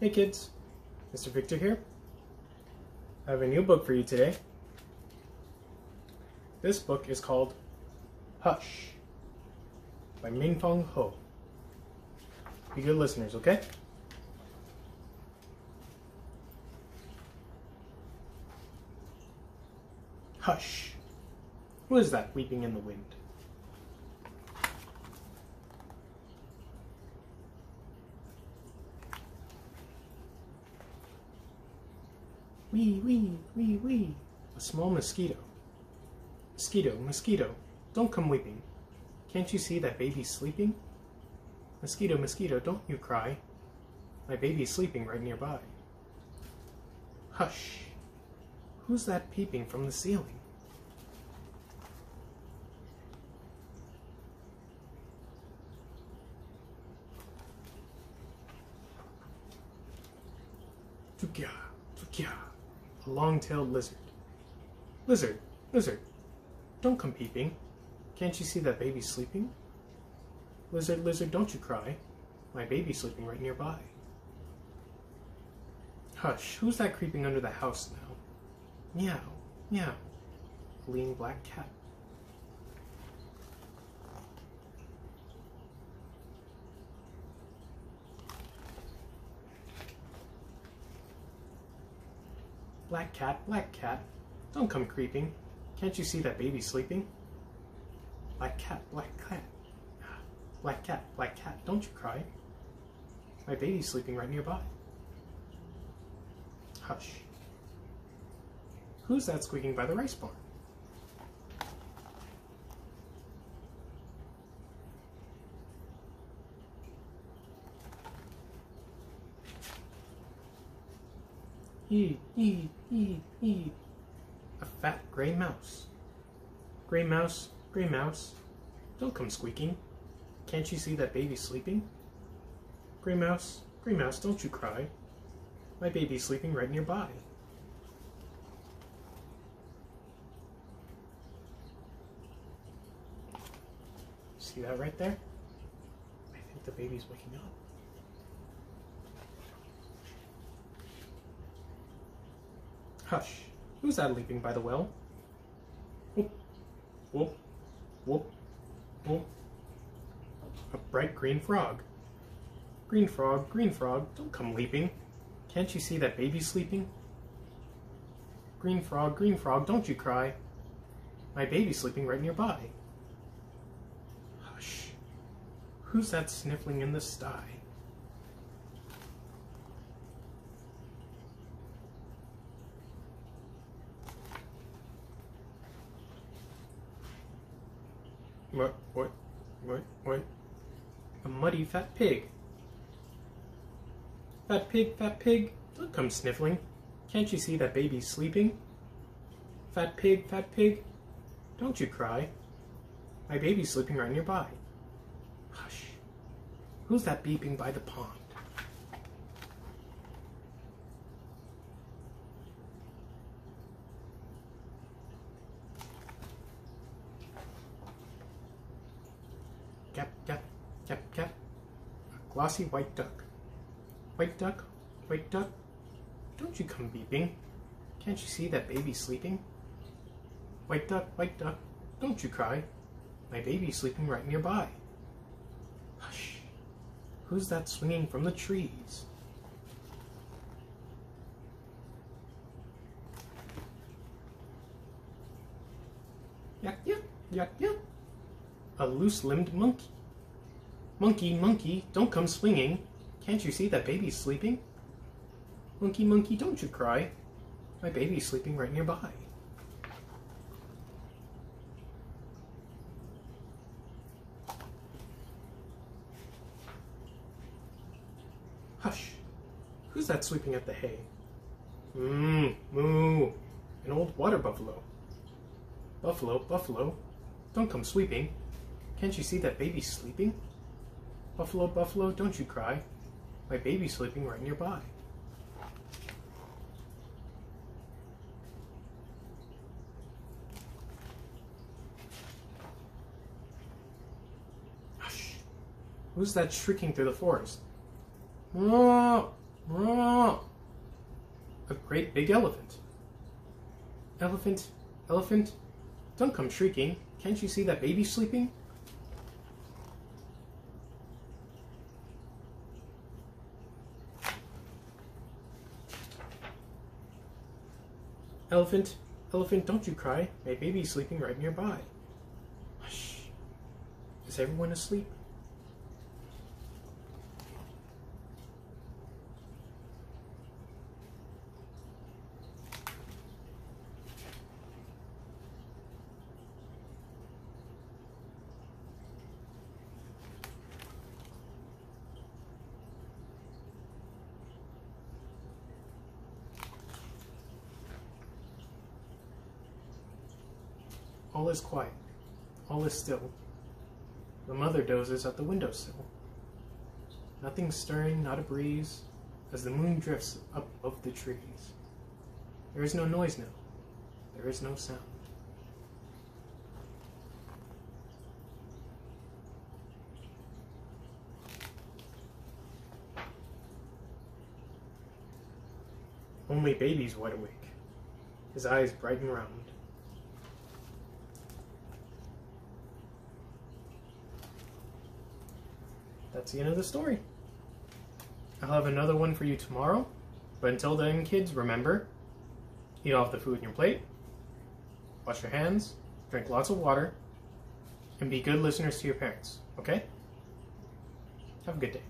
Hey kids, Mr. Victor here. I have a new book for you today. This book is called Hush by Minfong Ho. Be good listeners, okay? Hush. Who is that weeping in the wind? Wee, wee, wee, wee. A small mosquito. Mosquito, mosquito, don't come weeping. Can't you see that baby's sleeping? Mosquito, mosquito, don't you cry. My baby's sleeping right nearby. Hush. Who's that peeping from the ceiling? Tukia, a long-tailed lizard. Lizard, lizard, don't come peeping. Can't you see that baby's sleeping? Lizard, lizard, don't you cry. My baby's sleeping right nearby. Hush, who's that creeping under the house now? Meow, meow. Lean black cat. Black cat, black cat, don't come creeping. Can't you see that baby's sleeping? Black cat, black cat. Black cat, black cat, don't you cry. My baby's sleeping right nearby. Hush. Who's that squeaking by the rice barn? Ee, ee, ee, ee. A fat gray mouse. Gray mouse, gray mouse, don't come squeaking. Can't you see that baby's sleeping? Gray mouse, gray mouse, don't you cry. My baby's sleeping right nearby. See that right there? I think the baby's waking up. Hush. Who's that leaping by the well? Whoop, whoop, whoop, whoop. A bright green frog. Green frog, green frog, don't come leaping. Can't you see that baby's sleeping? Green frog, green frog, don't you cry. My baby's sleeping right nearby. Hush. Who's that sniffling in the sty? What, what, what, what? A muddy fat pig. Fat pig, fat pig, don't come sniffling. Can't you see that baby's sleeping? Fat pig, fat pig, don't you cry. My baby's sleeping right nearby. Hush. Who's that beeping by the pond? Gap, gap, gap, gap. A glossy white duck. White duck, white duck, don't you come beeping. Can't you see that baby's sleeping? White duck, white duck, don't you cry. My baby's sleeping right nearby. Hush. Who's that swinging from the trees? Yak, yak, yak, yak. A loose-limbed monkey. Monkey, monkey, don't come swinging. Can't you see that baby's sleeping? Monkey, monkey, don't you cry. My baby's sleeping right nearby. Hush. Who's that sweeping at the hay? Mmm, moo. An old water buffalo. Buffalo, buffalo, don't come sweeping. Can't you see that baby's sleeping? Buffalo, buffalo, don't you cry. My baby's sleeping right nearby. Hush. Who's that shrieking through the forest? Oh, Oh, a great big elephant. Elephant, elephant, don't come shrieking. Can't you see that baby's sleeping? Elephant, elephant, don't you cry. My baby's sleeping right nearby. Hush. Is everyone asleep? All is quiet. All is still. The mother dozes at the windowsill. Nothing stirring, not a breeze, as the moon drifts up above the trees. There is no noise now. There is no sound. Only baby's wide awake, his eyes bright and round. That's the end of the story. I'll have another one for you tomorrow, but until then, kids, remember eat off the food in your plate, wash your hands, drink lots of water, and be good listeners to your parents, okay? Have a good day.